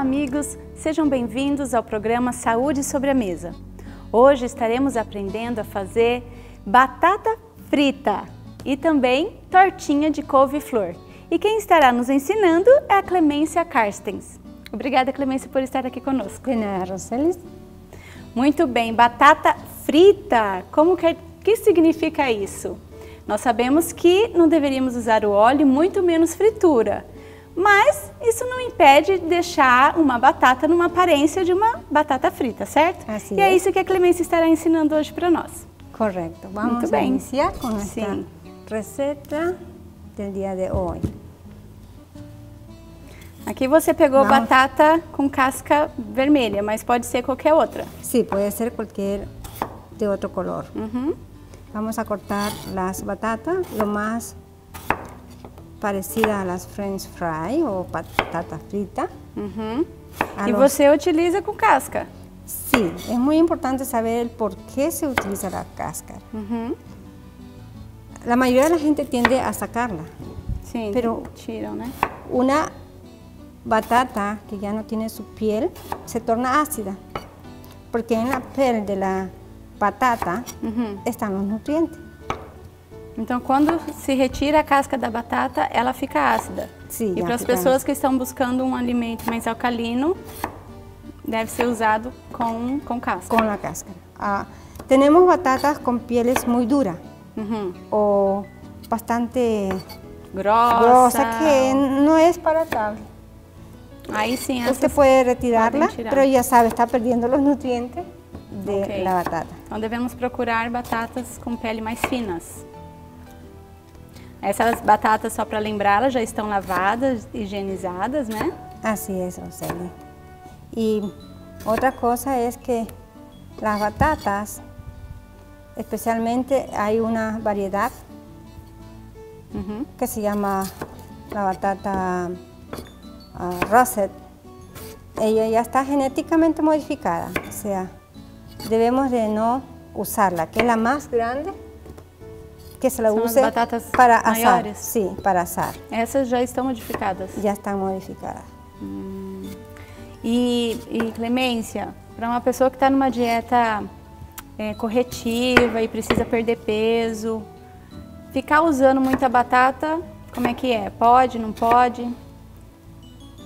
Amigos! Sejam bem-vindos ao programa Saúde sobre a Mesa. Hoje estaremos aprendendo a fazer batata frita e também tortinha de couve-flor. E quem estará nos ensinando é a Clemência Carstens. Obrigada, Clemência, por estar aqui conosco. De nada, Roseli. Muito bem, batata frita. Como que, que significa isso? Nós sabemos que não deveríamos usar o óleo, muito menos fritura. Mas isso não impede de deixar uma batata numa aparência de uma batata frita, certo? Assim e é é. isso que a Clemência estará ensinando hoje para nós. Correcto. Vamos iniciar con esta Sí. receta del día de hoy. Aqui você pegou Vamos. batata com casca vermelha, mas pode ser qualquer outra. Sí, puede ser cualquier de otro color. Uhum. Vamos a cortar las batatas lo más parecida a las french fry o patata frita. Uhum. A E los- você utiliza com casca. Sí, es muy importante saber el por qué se utiliza la cáscara. Uhum. La mayoría de la gente tiende a sacarla. Sim, Pero- tiram, né? Una batata que ya no tiene su piel se torna ácida, porque en la piel de la batata Uhum. están los nutrientes. Então, quando se retira a casca da batata, ela fica ácida. Sim, e já para as pessoas que estão buscando um alimento mais alcalino, deve ser usado com, com casca. con la cáscara. Ah, tenemos batatas con pieles muy duras Uhum. o bastante Grossa. grosa que no es palatable. Aí sim, retirarla, pueden tirar. pero ya sabe, está perdiendo los nutrientes de Ok. la batata. Então devemos procurar batatas com pele mais finas. Essas batatas, só para lembrar, elas já estão lavadas, higienizadas, né? Así es, Roseli. Y otra cosa es que las batatas, especialmente hay una variedad Uhum. que se llama la batata ah, russet. Ella ya está genéticamente modificada, o sea, debemos de no usarla, que es la más grande, que se las use batatas para mayores. Sí, para asar. Essas já estão modificadas. Ya están modificadas. E, e Clemência, para uma pessoa que está numa dieta é, corretiva e precisa perder peso, ficar usando muita batata, como é que é? Pode, não pode?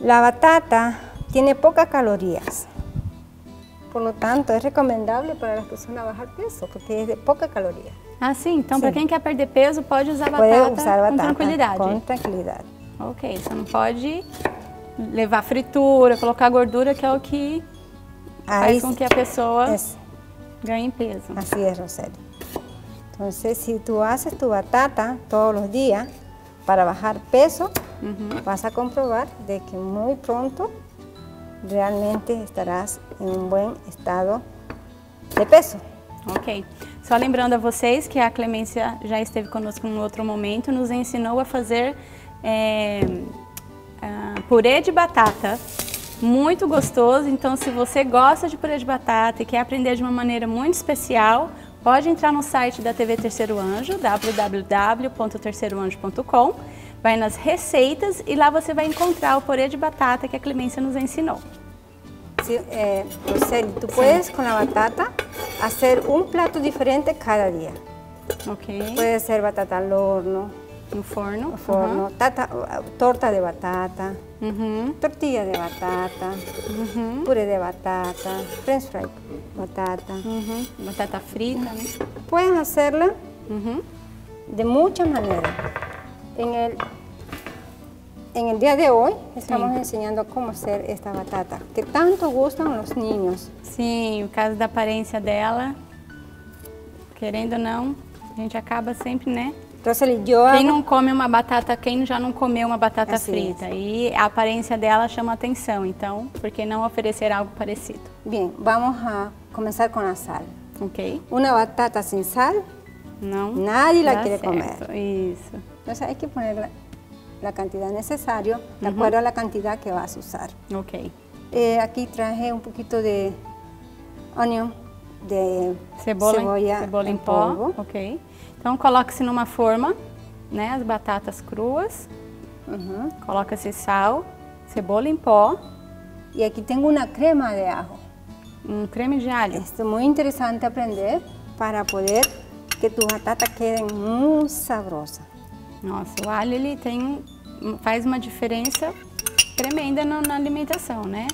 La batata tiene pocas calorías. Por lo tanto, es recomendable para las personas bajar peso porque es de poca caloría. Ah, sim. Então, para quem quer perder peso, pode usar batata usar com batata tranquilidade. con tranquilidad. Ok, você não pode levar fritura, colocar gordura, que é o que faz com que a pessoa es, ganhe peso. así es, Roseli. Entonces, si tú haces tu batata todos los días para bajar peso, Uhum. vas a comprobar de que muy pronto realmente estarás en un buen estado de peso. Ok. Só lembrando a vocês que a Clemência já esteve conosco em outro momento, nos ensinou a fazer é, ah, purê de batata, muito gostoso. Então, se você gosta de purê de batata e quer aprender de uma maneira muito especial, pode entrar no site da TV Terceiro Anjo, www.terceiroanjo.com, vai nas receitas e lá você vai encontrar o purê de batata que a Clemência nos ensinou. Eh, tú puedes con la batata hacer un plato diferente cada día. Ok? Puede ser batata al horno, No forno. tata- torta de batata, tortilla de batata, Uhum. puré de batata, french fry batata. Batata frita? Puedes hacerla de muchas maneras. En el, en el día de hoy estamos Sí. enseñando cómo hacer esta batata, que tanto gustan a los niños. Sim, o caso da aparência dela, querendo ou não, a gente acaba sempre, né? Roseli, Quem não come uma batata, quem já não comeu uma batata Assim frita? E a aparência dela chama atenção, então, por que não oferecer algo parecido? Bien, vamos a comenzar con la sal. Ok? Una batata sin sal, Não? nadie la quiere certo. comer. Isso. Entonces hay que poner la, cantidad necesaria de acuerdo a la cantidad que vas a usar. Ok. Eh, aquí traje un poquito de onion, de Cebola, cebolla, cebola em en pó. polvo. Ok. Então, coloque-se numa forma, né? As batatas cruas. Ujú. Coloca-se sal, cebola em pó. Y aquí tengo una crema de ajo. Um creme de alho. Esto es muy interesante aprender para poder que tu batata quede muy sabrosa. Nossa, o alho ele tem, faz uma diferença tremenda no- na alimentação, né?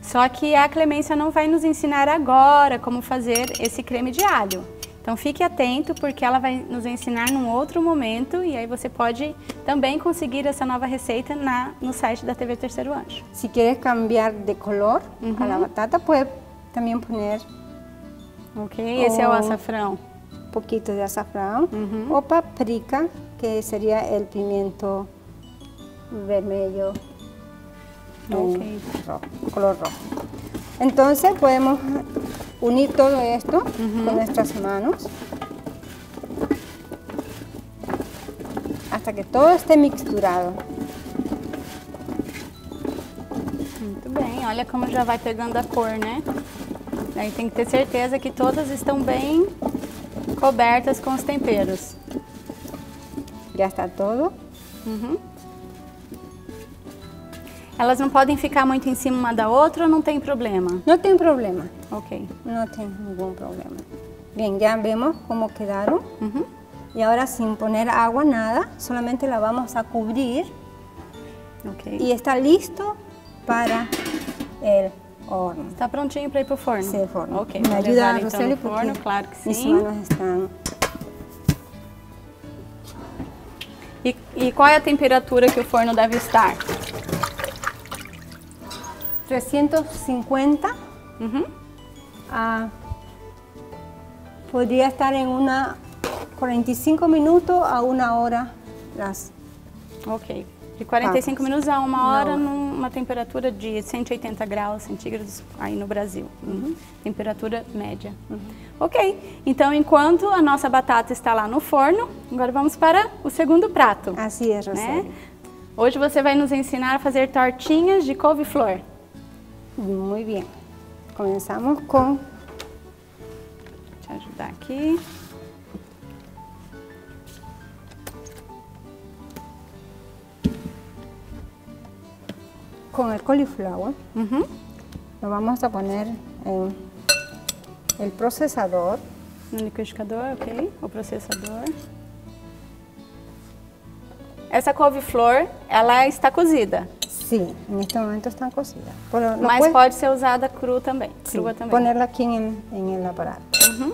Só que a Clemência não vai nos ensinar agora como fazer esse creme de alho. Então fique atento porque ela vai nos ensinar num outro momento e aí você pode também conseguir essa nova receita na, no site da TV Terceiro Anjo. Si quieres cambiar de color a la batata, puedes también poner Ok? Esse é o açafrão. un poquito de azafrán Ujú. o paprika, que sería el pimiento vermelho en Ok. rojo, color rojo. Entonces podemos unir todo esto con nuestras manos hasta que todo esté mixturado. Muito bem, olha como já vai pegando a cor, né? Daí tem que ter certeza que todas estão bem cobertas com os temperos. Ya está todo. Uhum. Elas não podem ficar muito em cima uma da outra ou não tem problema? No tem problema, Ok. no tem ningún problema. Bien, ya vemos cómo quedaron. Uhum. Y ahora sin poner agua, nada, solamente la vamos a cubrir Ok. y está listo para el horno. Está prontinho para ir pro forno? Sí, el forno. Ok. Me levar, então, Roseli, no forno, claro que mis sim. manos están... E, e qual é a temperatura que o forno deve estar? 350 Uhum. a... Podría estar en una 45 minutos a una hora las... Ok. De 45 Papas. minutos a uma hora hora. numa temperatura de 180 graus centígrados aí no Brasil. Uhum. Temperatura média. Ok. Então, enquanto a nossa batata está lá no forno, agora vamos para o segundo prato. Así es, né? Hoje você vai nos ensinar a fazer tortinhas de couve-flor. Muy bien. Comenzamos con Deixa eu ajudar aqui. con el cauliflower. Uhum. Lo vamos a poner en el procesador. No liquidificador, ok. O processador. Essa couve-flor, ela está cozida, Sí, en este momento están cocidas. Pero mas puedes- pode ser usada cru também. sí, Crua também. ponerla aquí en, en el aparato. Uhum.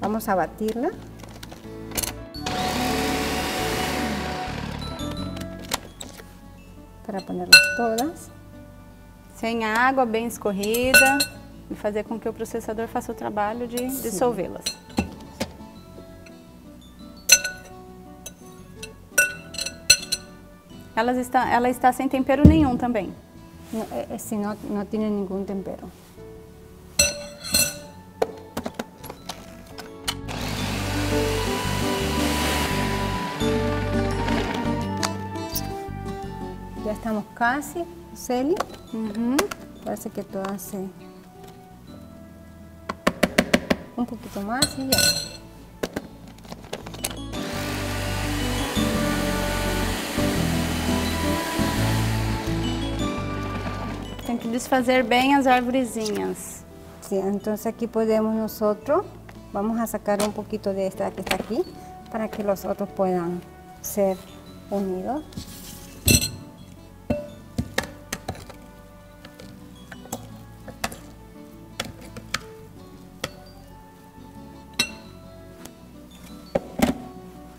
Vamos a batirla. Para ponerlas todas. Sem água, bem escorrida. E fazer com que o processador faça o trabalho de dissolvê-las. Elas está, ela está sem tempero nenhum também. No, eh, eh, si no, no tiene ningún tempero. Ya estamos casi, Celi. Uhum. Parece que todas se... Un poquito más y ya. Desfazer bem as arvorezinhas. Sí, entonces aquí podemos nosotros, vamos a sacar un poquito de esta que está aquí, para que los otros puedan ser unidos.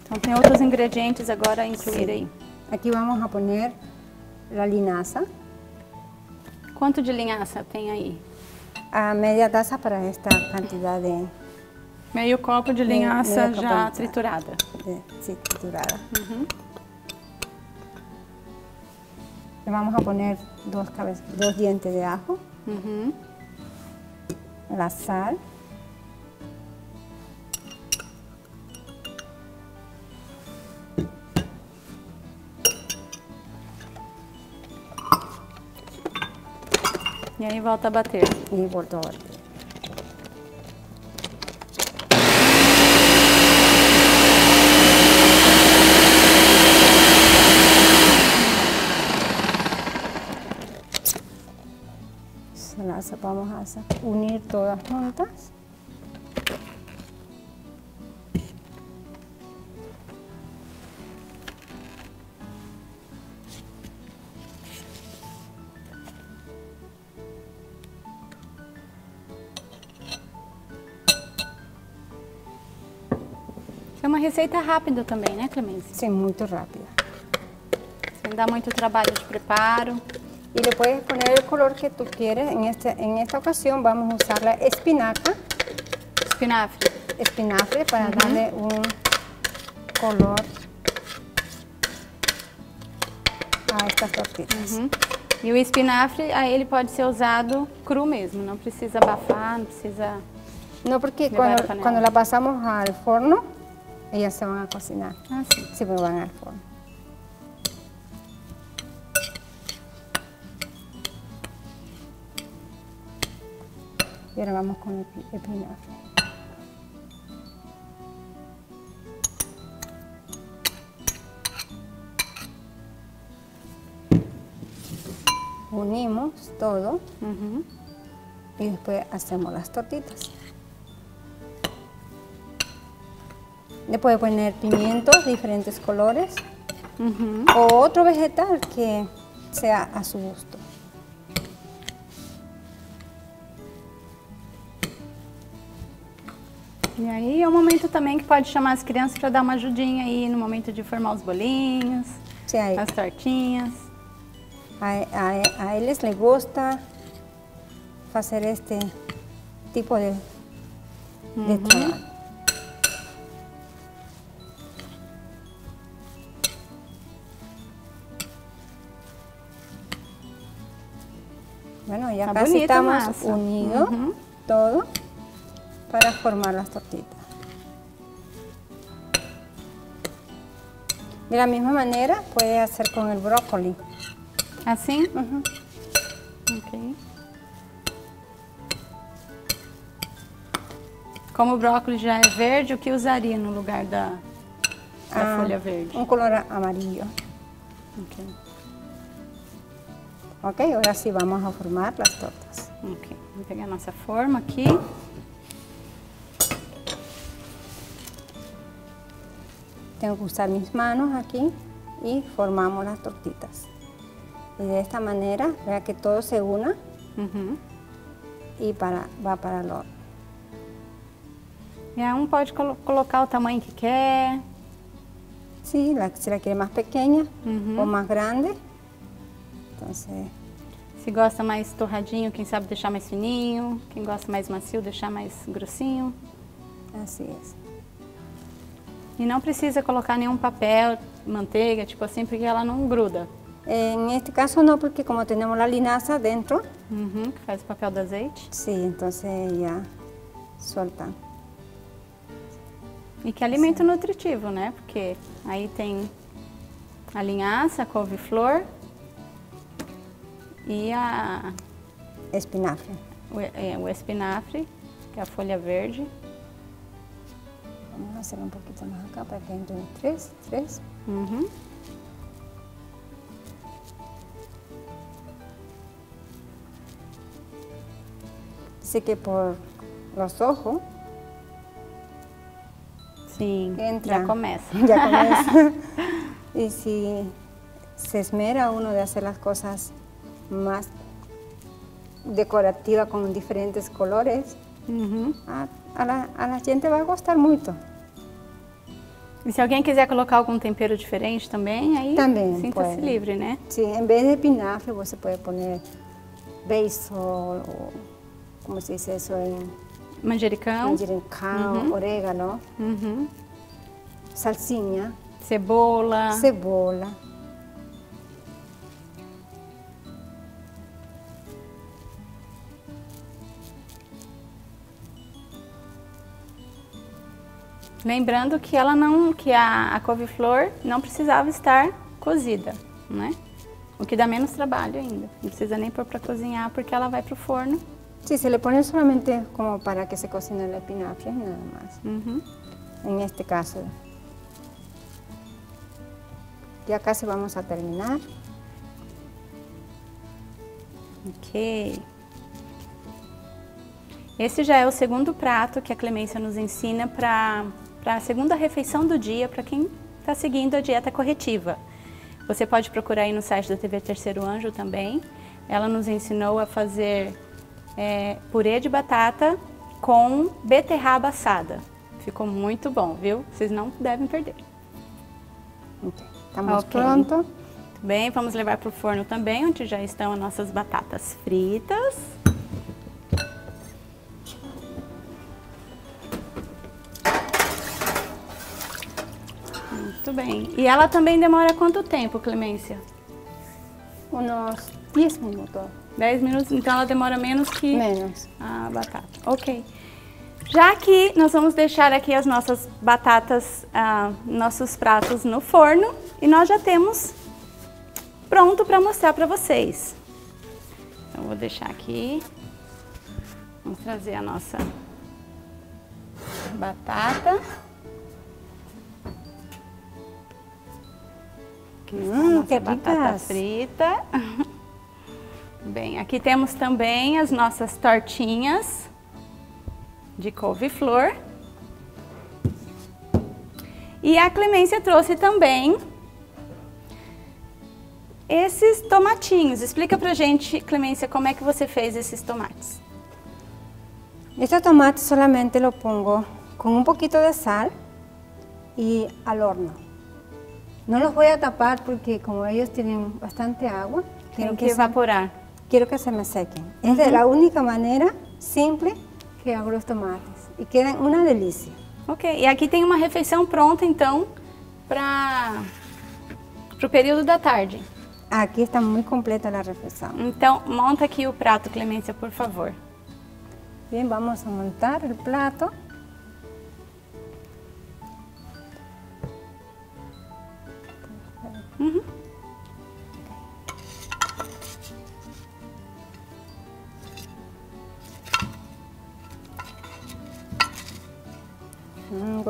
Então tem outros ingredientes agora a incluir aí. Aquí vamos a poner la linaza, Quanto de linhaça tem aí? a media taza para esta cantidad de, Meio copo de Meio- linhaça meio já copo. triturada. de sí, triturada. Uhum. Vamos a poner dos, dos dientes de ajo, Uhum. la sal, E aí volta a bater. E volta a bater. Salasa, vamos unir todas juntas. É uma receita rápida também, né, Clemência? Sí, muy rápida. Sem dar muito trabalho de preparo. Y le puedes poner el color que tú quieres. En, este, en esta ocasión vamos a usar la espinaca, Espinafre. espinafre para darle un color a estas tortitas. Uhum. E o espinafre, aí ele pode ser usado cru mesmo, não precisa abafar, não precisa... No, porque a panela. cuando la pasamos al horno, ellas se van a cocinar. Ah, sim. Sí, pero van al horno. Y ahora vamos con el espinafre. Unimos todo Uhum. y después hacemos las tortitas. Le puede poner pimientos, diferentes colores Uhum. o otro vegetal que sea a su gusto. E aí é um momento também que pode chamar as crianças para dar uma ajudinha aí no momento de formar os bolinhos, Sí, as tortinhas. a- a- a ellos les gusta hacer este tipo de, de trabajo. Bueno, ya Está casi estamos unidos Uhum. todo para formar las tortitas. De la misma manera puede hacer con el brócoli. Assim? Ujú. Ok. Como o brócolis já é verde, o que usaria no lugar da, da Ah, folha verde? Un color amarillo. Ok. Ok, ahora sí vamos a formar las tortas. Ok. Pegar a nossa forma aqui. Tengo que usar mis manos aquí y formamos las tortitas. Y de esta manera, vea que todo se una y para, va para el horno. E um pode colo- colocar o tamanho que quer. Sí, la, si la quiere más pequeña o más grande, Se gosta mais torradinho, quem sabe deixar mais fininho. Quem gosta mais macio, deixar mais grossinho. así es. E não precisa colocar nenhum papel, manteiga, tipo assim, porque ela não gruda. En este caso no, porque como tenemos la linaza dentro, Uhum, que faz o papel do azeite. sí, entonces ya sueltan. E que alimento nutritivo, né? Porque aí tem a linhaça, a couve-flor e a, Espinafre. o, é, o espinafre, que é a folha verde. Vamos a hacer un poquito más acá para que entren tres, tres. Uhum. Dice que por los ojos Sim, entra. já começa. Ya comienza. y si se esmera uno de hacer las cosas más decorativas con diferentes colores, Uhum. a, a la, a la gente va a gustar mucho. E se alguém quiser colocar algum tempero diferente também, aí sinta-se pode. livre, né? Sí, en vez de espinafre, você puede poner basil o, ¿cómo se dice eso? En Manjericão, manjericão, orégano, uhum. salsinha, cebola. cebola. Lembrando que ela não, que a, a couve-flor não precisava estar cozida, né? O que dá menos trabalho ainda. Não precisa nem pôr para cozinhar porque ela vai pro forno. Sí, se le pone solamente como para que se cocine el espinafre, nada más. Uhum. En este caso. Ya casi vamos a terminar. Ok. Esse já é o segundo prato que a Clemência nos ensina para a segunda refeição do dia para quem está seguindo a dieta corretiva. Você pode procurar aí no site da TV Terceiro Anjo também. Ela nos ensinou a fazer é, purê de batata com beterraba assada. Ficou muito bom, viu? Vocês não devem perder. Estamos okay. pronto. Muito bem, vamos levar para o forno também, onde já estão as nossas batatas fritas. Muito bem. E ela também demora quanto tempo, Clemência? Uns 10 minutos. 10 minutos, então ela demora menos que menos. a batata. Ok. Já que nós vamos deixar aqui as nossas batatas, ah, nossos pratos no forno e nós já temos pronto para mostrar para vocês. Então, vou deixar aqui. Vamos trazer a nossa batata. Aqui hum, que batata frita. Bem, aqui temos também as nossas tortinhas de couve-flor. E a Clemência trouxe também esses tomatinhos. Explica pra gente, Clemência, como é que você fez esses tomates. Este tomate solamente lo pongo con un poquito de sal y al horno. No los voy a tapar porque como ellos tienen bastante agua, tienen que, que evaporar. quiero que se me sequen. Es de la única manera simple que hago los tomates e quedam uma delícia. Ok, e aqui tem uma refeição pronta então para o período da tarde. Aqui está muito completa a refeição. Então, monta aqui o prato, Clemência, por favor. Bem, vamos a montar o prato.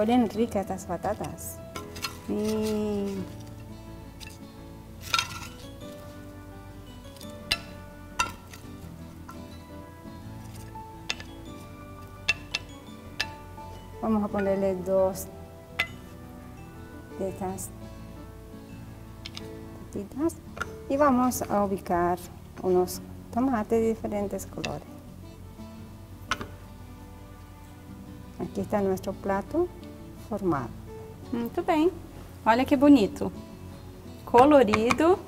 Huelen ricas estas batatas. Sí. Vamos a ponerle dos de estas tapitas y vamos a ubicar unos tomates de diferentes colores. Aqui está nosso prato formado. Muito bem. Olha que bonito. Colorido.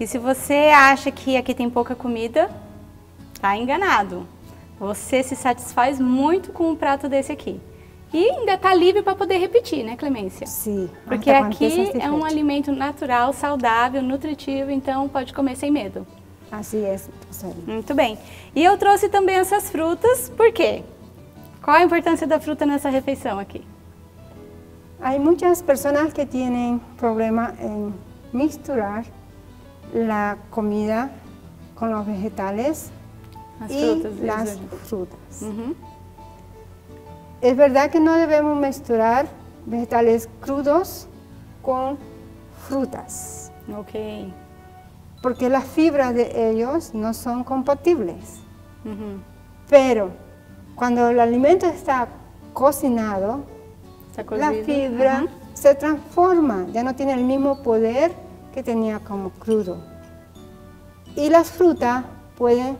E se você acha que aqui tem pouca comida, tá enganado. Você se satisfaz muito com um prato desse aqui. E ainda tá livre para poder repetir, né, Clemência? Sim. Porque aqui é um alimento natural, saudável, nutritivo, então pode comer sem medo. Assim é, Muito bem. E eu trouxe também essas frutas, por quê? Qual a importância da fruta nessa refeição aqui? Há muitas pessoas que têm problema em misturar a comida com os vegetales e as frutas. Uhum. É verdade que não devemos misturar vegetales crudos com frutas. Ok. Porque as fibras de ellos não são compatíveis. Uhum. Pero Cuando el alimento está cocinado, la fibra se transforma, ya no tiene el mismo poder que tenía como crudo. Y las frutas pueden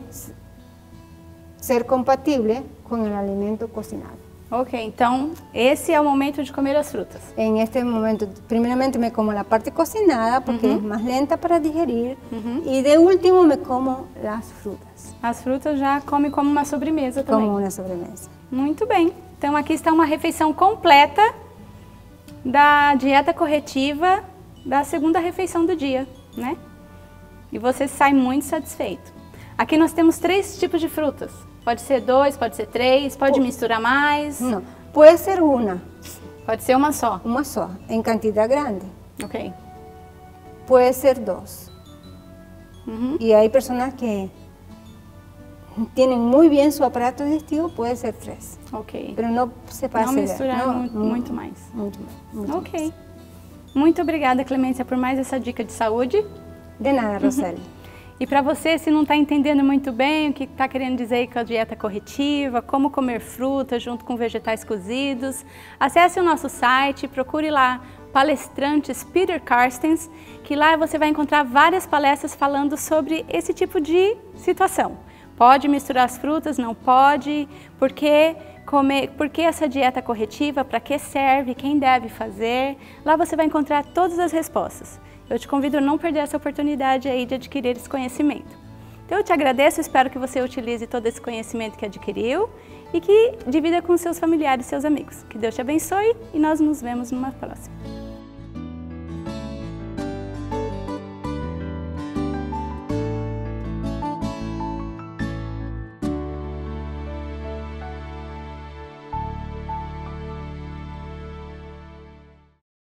ser compatibles con el alimento cocinado. Ok, então esse é o momento de comer as frutas. En este momento, primeramente me como la parte cocinada porque es más lenta para digerir y de último me como las frutas. As frutas já come como uma sobremesa também. Como uma sobremesa. Muito bem. Então aqui está uma refeição completa da dieta corretiva da segunda refeição do dia, né? E você sai muito satisfeito. Aqui nós temos três tipos de frutas. Pode ser dois, pode ser três, pode misturar mais? Não, pode ser uma. Pode ser uma só? Uma só, em quantidade grande. Ok. Pode ser dois. Uhum. E aí pessoas que têm muito bem seu aparato digestivo, pode ser três. Ok. Mas não se passa. Não misturar não, muito, muito, mais. Muito. Muito ok. Mais. Muito obrigada, Clemência, por mais essa dica de saúde. De nada, Roseli. Uhum. E para você, se não está entendendo muito bem o que está querendo dizer com a dieta corretiva, como comer fruta junto com vegetais cozidos, acesse o nosso site, procure lá palestrantes Peter Carstens, que lá você vai encontrar várias palestras falando sobre esse tipo de situação. Pode misturar as frutas, não pode, por que, comer, por que essa dieta corretiva, para que serve, quem deve fazer. Lá você vai encontrar todas as respostas. Eu te convido a não perder essa oportunidade aí de adquirir esse conhecimento. Então eu te agradeço, espero que você utilize todo esse conhecimento que adquiriu e que divida com seus familiares e seus amigos. Que Deus te abençoe e nós nos vemos numa próxima.